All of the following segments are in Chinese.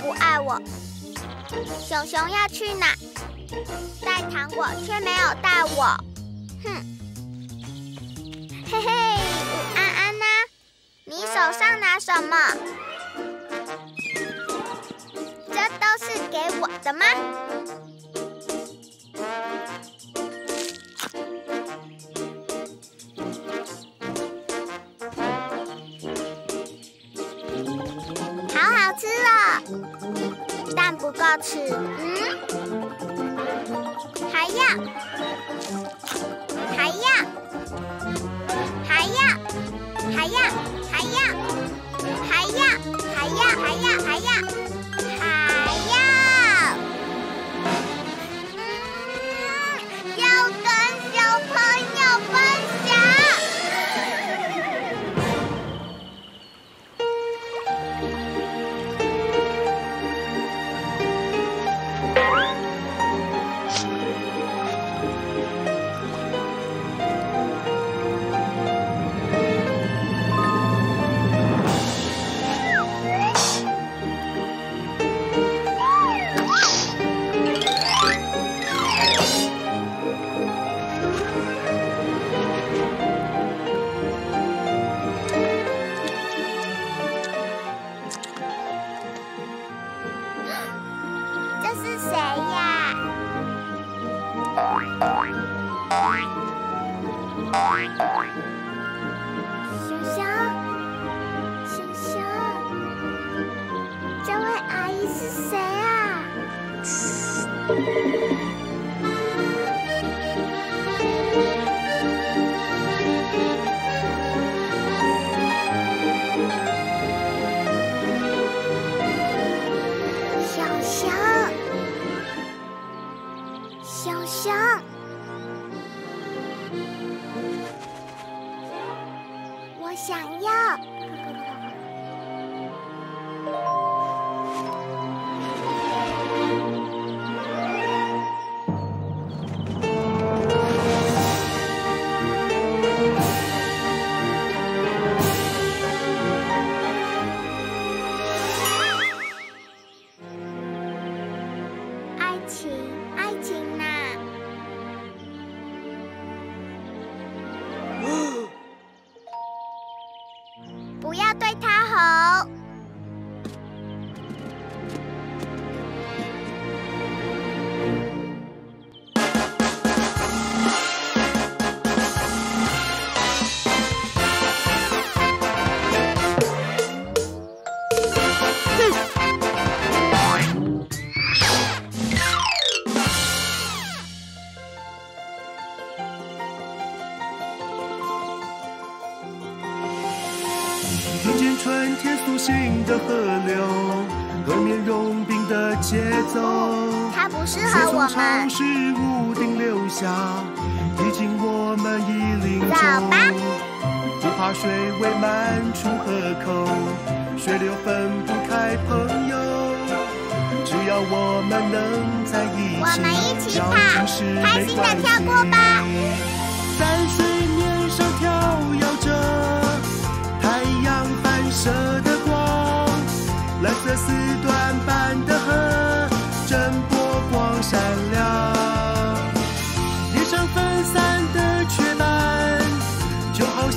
不爱我。熊熊要去哪？带糖果却没有带我。哼！嘿嘿，安安呐？你手上拿什么？这都是给我的吗？不够吃，嗯，还要，还要，还要，还要，还要，还要，还要，还要，还要。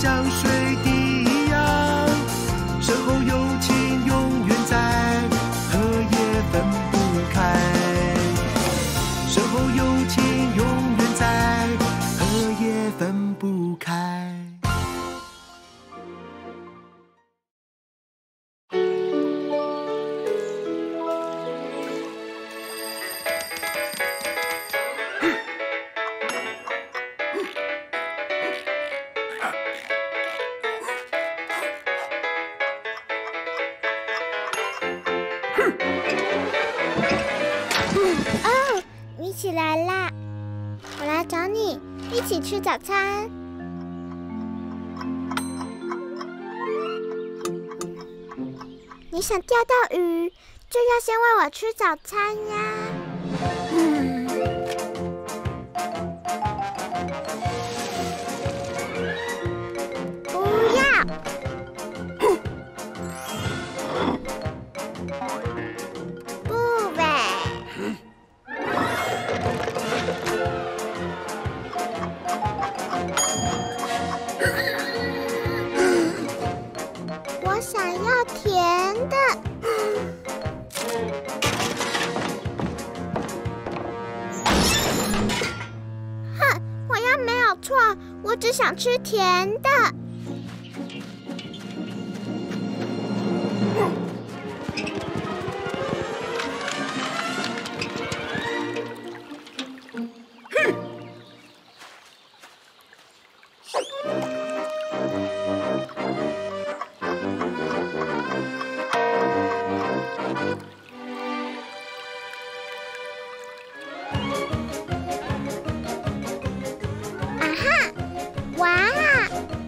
香水。我吃早餐呀。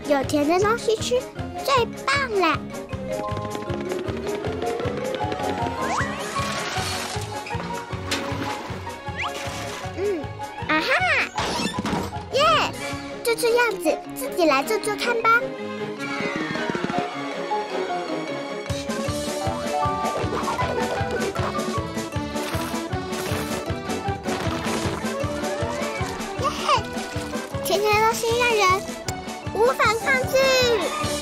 有甜的东西吃最棒了。嗯，啊哈，耶！就这样子，自己来做做看吧。耶嘿，甜甜的东西让人。无法抗拒。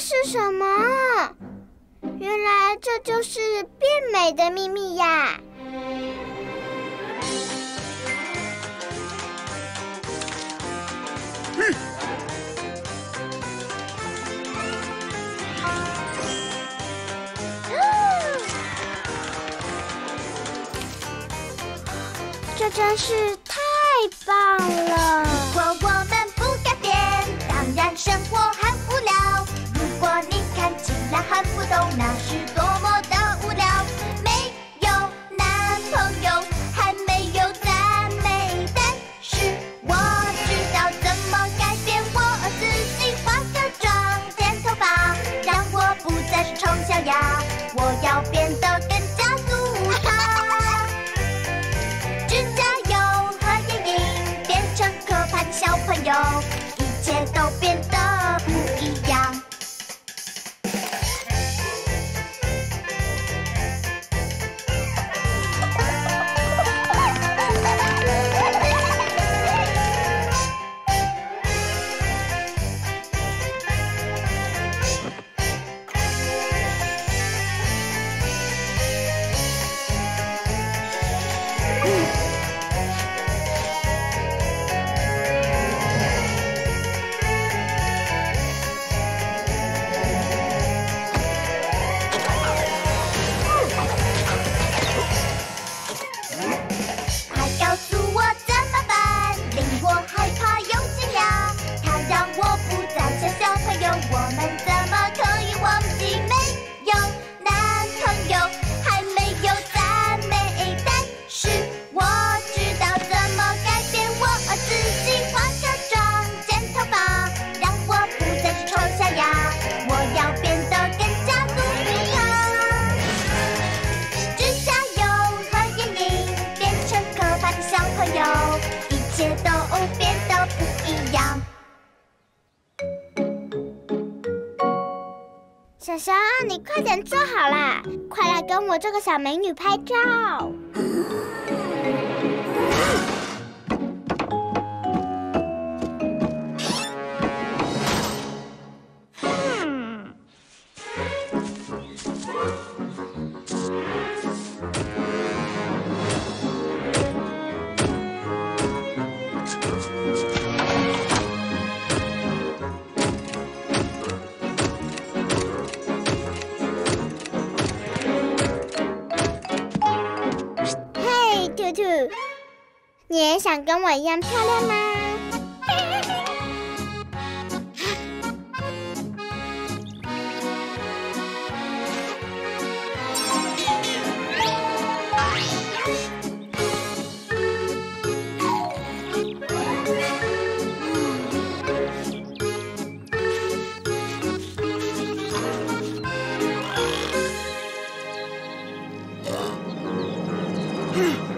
是什么？原来这就是变美的秘密呀。这真是太棒了！看不懂那是多。快来跟我这个小美女拍照。跟我一样漂亮吗？嗯。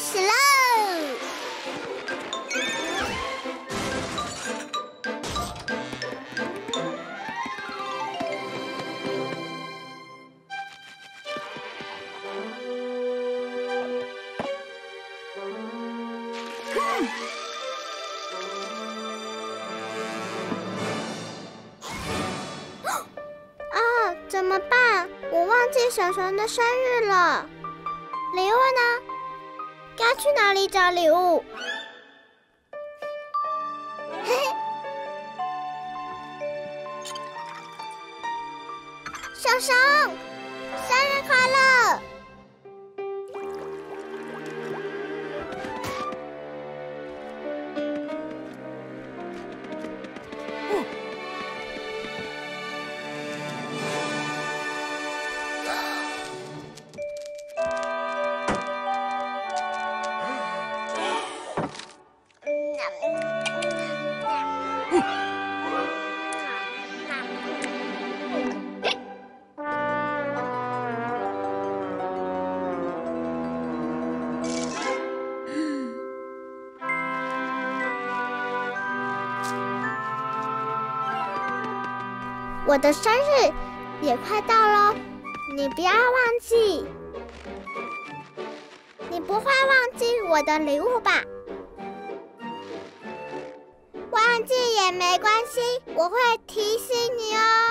死喽！怎么办？我忘记小熊的生日了。礼物呢？去哪里找礼物？我的生日也快到喽，你不要忘记。你不会忘记我的礼物吧？忘记也没关系，我会提醒你哦。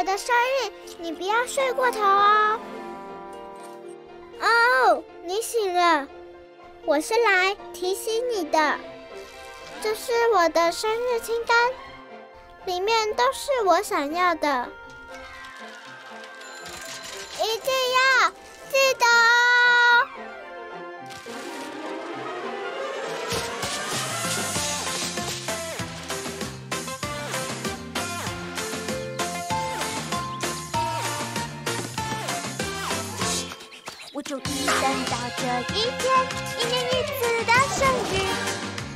我的生日你不要睡过头哦。哦，你醒了，我是来提醒你的。这是我的生日清单，里面都是我想要的，一定要记得终于等到这一天，一年一次的生日。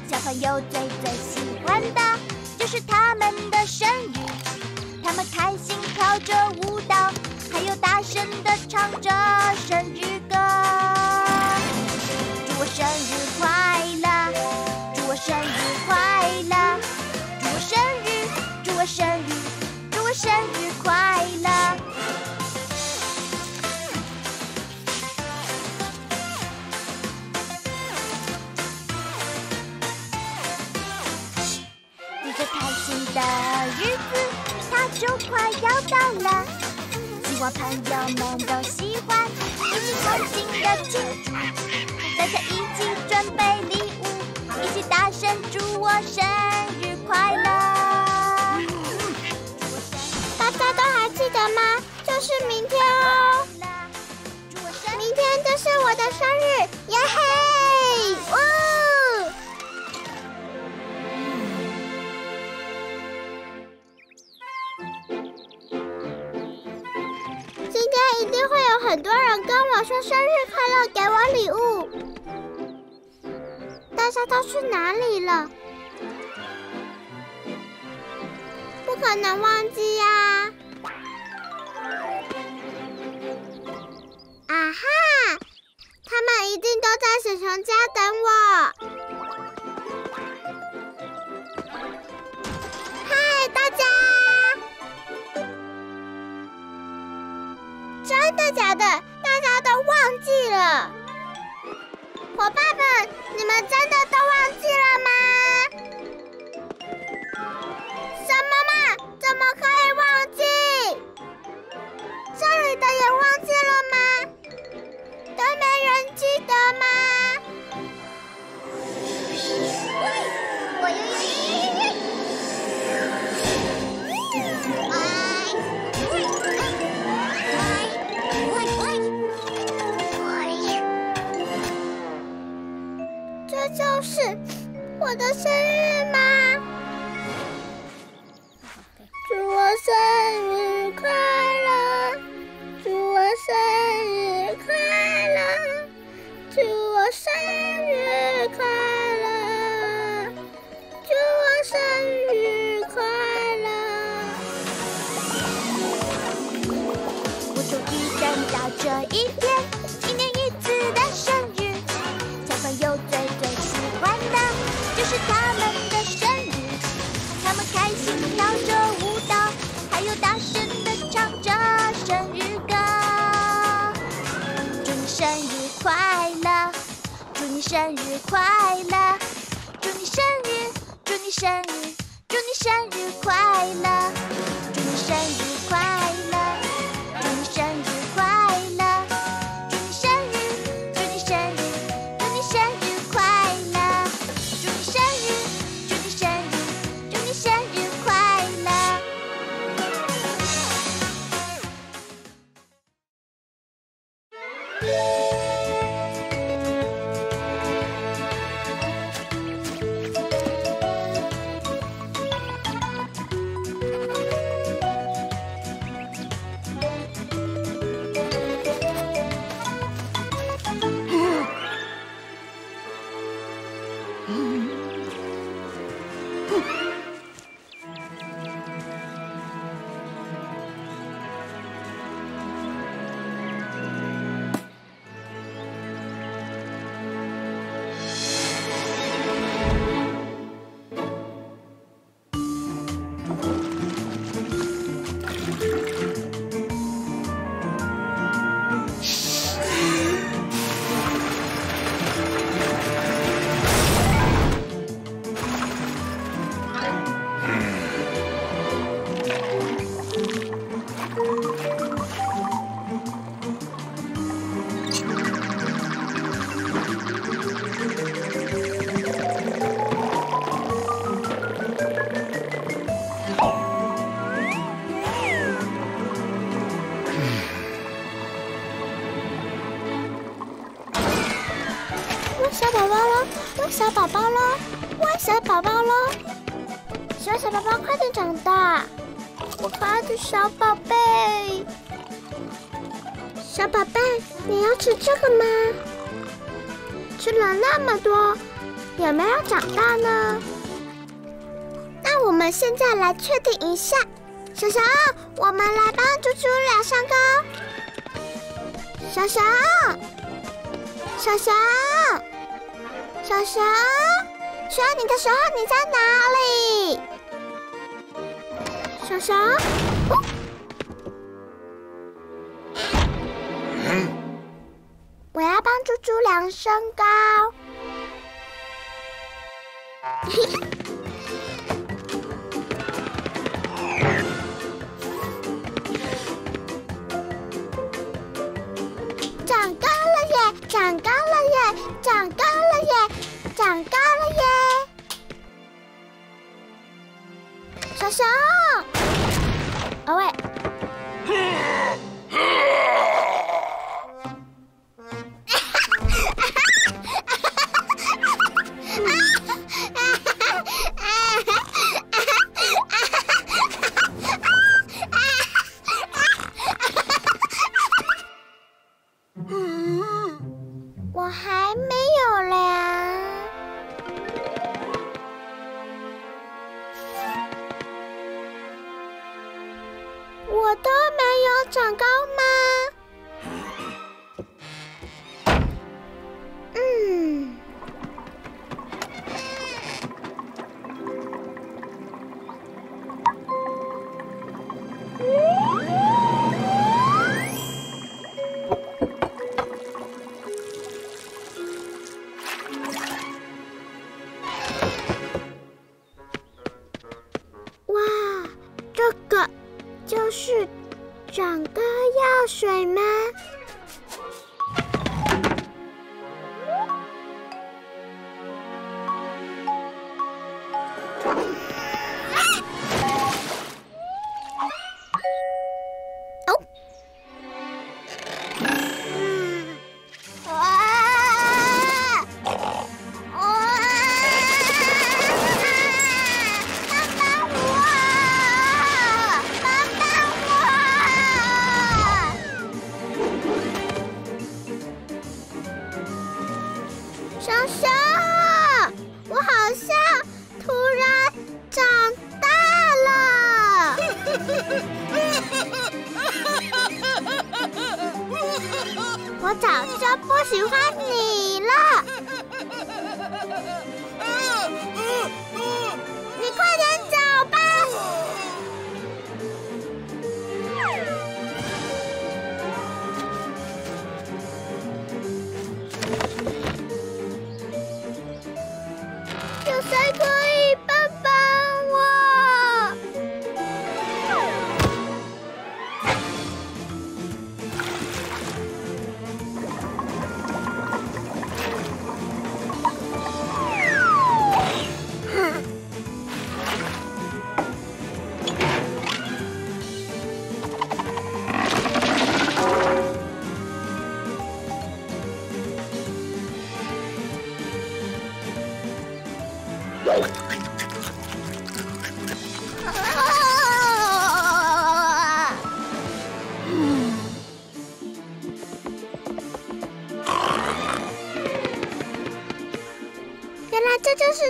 小朋友最最喜欢的就是他们的生日，他们开心跳着舞蹈，还有大声的唱着生日歌。大家一起准备礼物，一起大声祝我生说生日快乐，给我礼物。大家都去哪里了？不可能忘记呀、啊哈！他们一定都在小熊家等我。嗨，大家！真的假的？都忘记了？伙伴们，你们真的都忘记了吗？什么嘛？怎么可以忘记？这里的也忘记了吗？都没人记得吗？我又有我的生日吗？生日快乐。祝你生日祝你生日祝你生日快乐。祝你生日来确定一下。小熊我们来帮猪猪量身高小熊小熊小熊需要你的时候你在哪里？小熊我要帮猪猪量身高。嘿嘿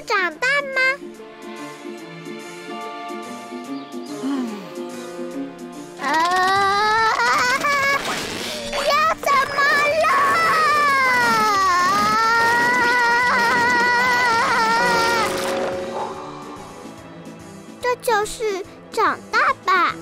长大吗？啊！要怎么了？这就是长大吧。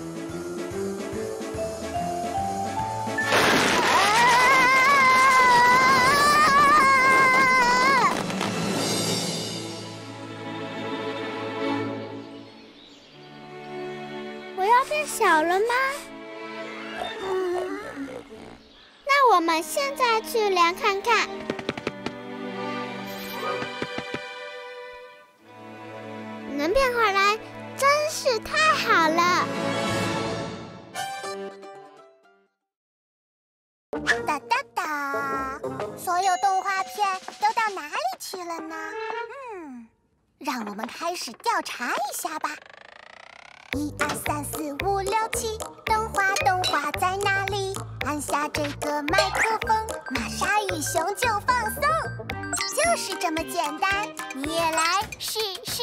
小了吗？那我们现在去量看看。能变回来真是太好了。哒哒哒！所有动画片都到哪里去了呢？让我们开始调查一下吧。一二三四五六七，动画动画在哪里？按下这个麦克风，玛莎与熊就放松，就是这么简单。你也来试试